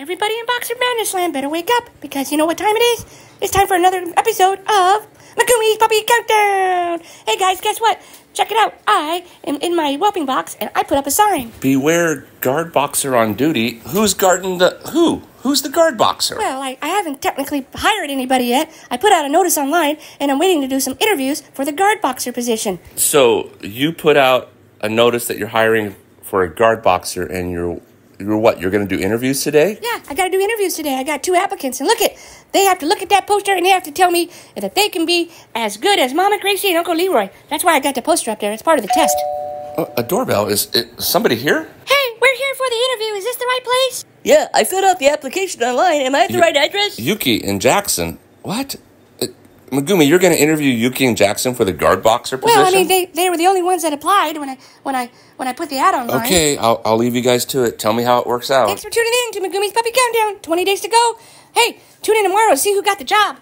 Everybody in Boxer Madness Land better wake up because you know what time it is? It's time for another episode of Megumi's Puppy Countdown. Hey guys, guess what? Check it out. I am in my whelping box and I put up a sign. Beware guard boxer on duty. Who's guarding the who? Who's the guard boxer? Well, I, I haven't technically hired anybody yet. I put out a notice online and I'm waiting to do some interviews for the guard boxer position. So you put out a notice that you're hiring for a guard boxer, and you're you're what? You're going to do interviews today? Yeah, I got to do interviews today. I got two applicants, and look at they have to look at that poster and they have to tell me that they can be as good as Mama Gracie and Uncle Leroy. That's why I got the poster up there. It's part of the test. Uh, a doorbell is it, somebody here? Hey, we're here for the interview. Is this the right place? Yeah, I filled out the application online. Am I at the You- right address? Yuki and Jackson. What? Megumi, you're going to interview Yuki and Jackson for the guard boxer position? Well, I mean, they, they were the only ones that applied when I when I when I put the ad online. Okay, I'll, I'll leave you guys to it. Tell me how it works out. Thanks for tuning in to Megumi's Puppy Countdown. 20 days to go. Hey, tune in tomorrow to see who got the job.